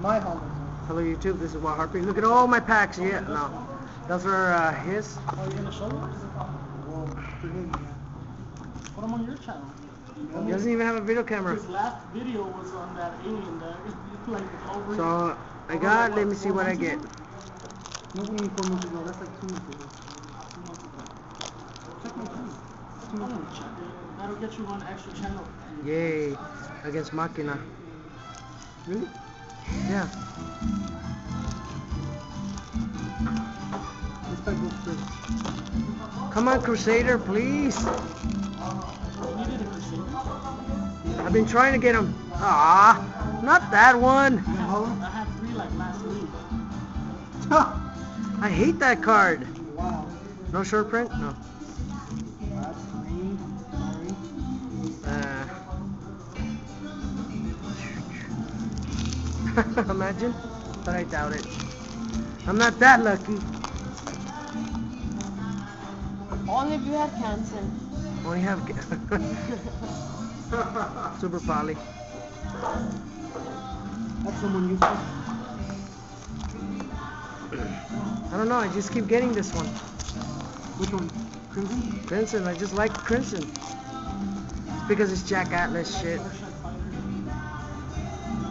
My helmet. Hello YouTube, this is Wild Harpie. Look at all my packs. Yeah, no. Those are uh, his. Oh, you gonna show us? Well, for him, yeah. Put him on your channel. He doesn't even have a video camera. His last video was on that alien there. like over. So I got, let me see what I get. No, we need four months ago. That's like two months ago. Two months ago. Check my channel. Two months ago. That'll get you one extra channel. Yay, against Machina. Really? Yeah. Come on, Crusader, please. I've been trying to get him. Ah, not that one. I I had three like last week. I hate that card. wow. No short print? No. imagine, but I doubt it. I'm not that lucky. Only if you have cancer. Only have super poly. That's someone useful. I don't know. I just keep getting this one. Which one? Crimson? Crimson. I just like Crimson. It's because it's Jack Atlas shit.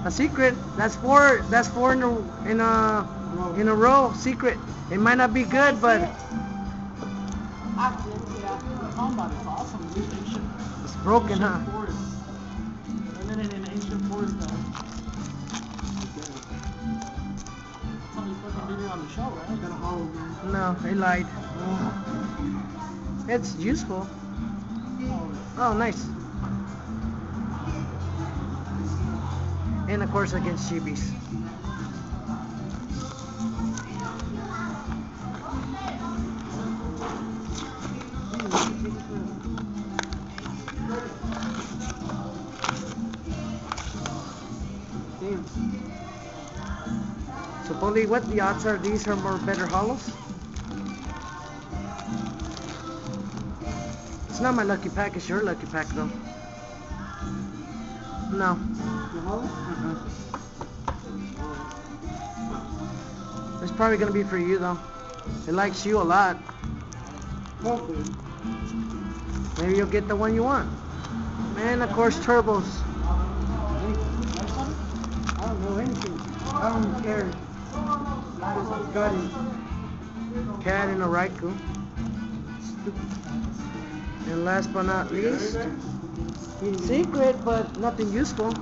A secret. That's four. That's four in a in a in a row. Secret. It might not be good, but Active, yeah. Combat is awesome. This ancient, it's broken, ancient huh? forest. And then in an ancient forest uh, Probably fucking did it on the show, right? Got a hollow man. No, he lied. It's useful. Oh, nice. And of course against Chibis. So, Polly, what the odds are these are more better hollows? It's not my lucky pack, it's your lucky pack though. No. Uh-uh. It's probably gonna be for you though. It likes you a lot. Hopefully. Maybe you'll get the one you want. And of course turbos. I don't know anything. I don't care. Just got it. Cat and a Raikou. And last but not least, secret but nothing useful.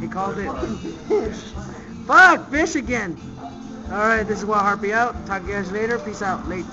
He called it. Fish. Fuck, fish again. Alright, this is Wild Harpie out. Talk to you guys later. Peace out. Late.